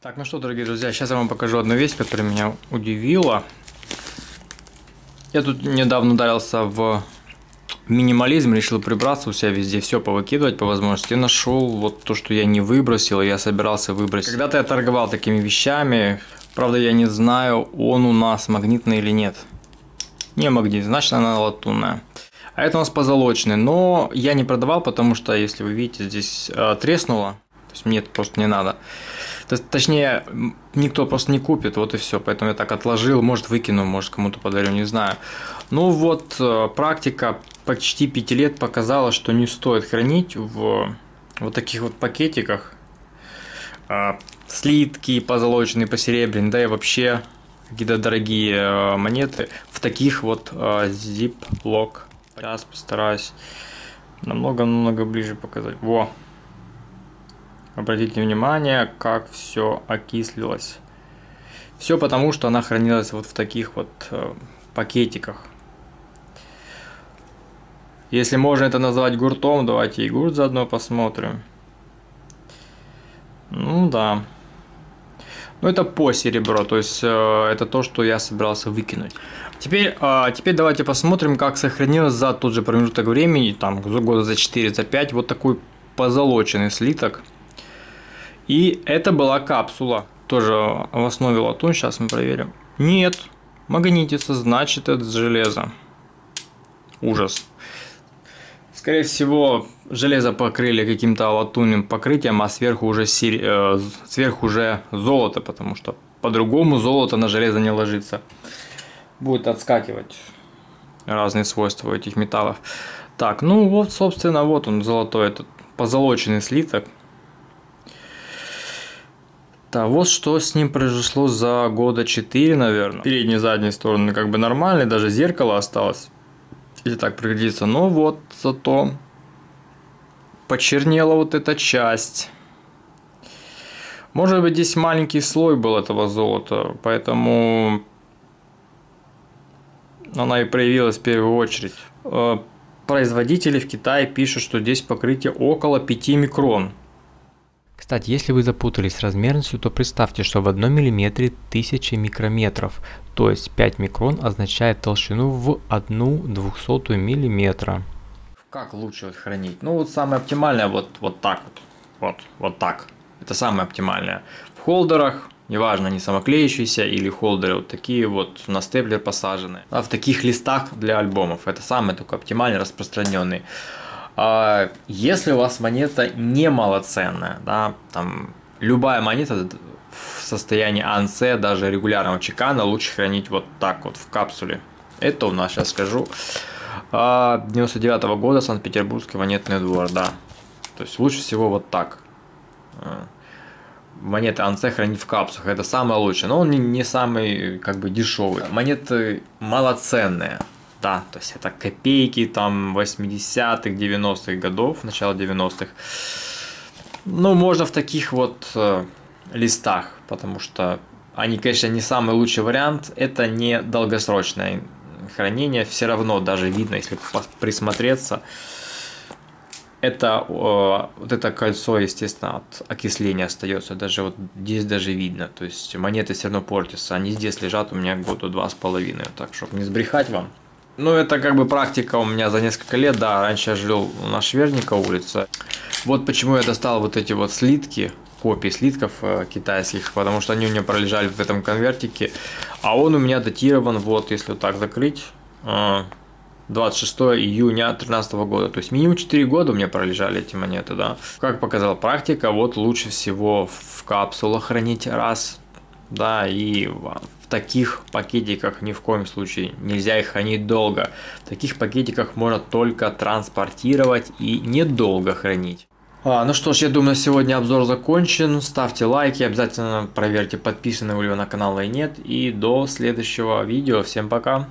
Так, ну что, дорогие друзья, сейчас я вам покажу одну вещь, которая меня удивила. Я тут недавно ударился в минимализм, решил прибраться у себя везде, все повыкидывать по возможности. И нашел вот то, что я не выбросил, я собирался выбросить. Когда-то я торговал такими вещами, правда я не знаю, он у нас магнитный или нет. Не магнит, значит она латунная. А это у нас позолоченный, но я не продавал, потому что, если вы видите, здесь э, треснуло, то есть мне это просто не надо. Точнее, никто просто не купит, вот и все. Поэтому я так отложил, может выкину, может кому-то подарю, не знаю. Ну вот, э, практика почти 5 лет показала, что не стоит хранить в вот таких вот пакетиках а, слитки позолоченные, посеребряные, да и вообще какие-то дорогие э, монеты в таких вот э, zip-lock. Сейчас постараюсь намного-намного ближе показать. Во, Обратите внимание, как все окислилось. Все потому, что она хранилась вот в таких вот э, пакетиках. Если можно это назвать гуртом, давайте и гурт заодно посмотрим. Ну да. Ну это по серебро, то есть э, это то, что я собирался выкинуть. Теперь, э, теперь давайте посмотрим, как сохранилось за тот же промежуток времени, там года за 4, за 5, вот такой позолоченный слиток. И это была капсула. Тоже в основе латунь. Сейчас мы проверим. Нет. Магнитится, значит это железо. Ужас. Скорее всего, железо покрыли каким-то латунным покрытием, а сверху уже, сир... э, сверху уже золото, потому что по-другому золото на железо не ложится. Будет отскакивать разные свойства этих металлов. Так, ну вот, собственно, вот он, золотой этот позолоченный слиток. Вот что с ним произошло за года 4, наверное. Передние и задние стороны как бы нормальные, даже зеркало осталось. Если так пригодится. Но вот зато почернела вот эта часть. Может быть здесь маленький слой был этого золота, поэтому она и проявилась в первую очередь. Э, производители в Китае пишут, что здесь покрытие около 5 микрон. Кстати, если вы запутались с размерностью, то представьте, что в 1 мм 1000 микрометров, то есть 5 микрон означает толщину в 1 двухсотую миллиметра. Как лучше хранить? Ну вот самое оптимальное вот, вот так вот. Вот, вот так. Это самое оптимальное. В холдерах, неважно, они самоклеющиеся или холдеры вот такие вот на степлер посажены. А в таких листах для альбомов. Это самый такой оптимальный, распространенный. А, если у вас монета не малоценная, да, там любая монета в состоянии АНС, даже регулярного чекана, лучше хранить вот так вот в капсуле. Это у нас, сейчас скажу, 99 а, -го года Санкт-Петербургский монетный двор, да. То есть лучше всего вот так. А, монеты АНС хранить в капсулах, это самое лучшее, но он не, не самый как бы дешевый. Монеты малоценные, да, то есть это копейки там 80-х, 90-х годов, начало 90-х. Ну, можно в таких вот э, листах, потому что они, конечно, не самый лучший вариант. Это не долгосрочное хранение, все равно даже видно, если присмотреться. Это э, вот это кольцо, естественно, от окисления остается. Даже вот здесь даже видно. То есть монеты все равно портятся. Они здесь лежат у меня года два с половиной. Так, чтобы не сбрехать вам. Ну, это как бы практика у меня за несколько лет, да, раньше я жил на Шверника улице. Вот почему я достал вот эти вот слитки, копии слитков э, китайских, потому что они у меня пролежали в этом конвертике, а он у меня датирован, вот, если вот так закрыть, э, 26 июня 2013 года. То есть минимум 4 года у меня пролежали эти монеты, да. Как показала практика, вот лучше всего в капсулах хранить раз, да, и в таких пакетиках ни в коем случае нельзя их хранить долго. В таких пакетиках можно только транспортировать и недолго хранить. А, ну что ж, я думаю, сегодня обзор закончен. Ставьте лайки, обязательно проверьте, подписаны ли вы на канал или нет. И до следующего видео. Всем пока!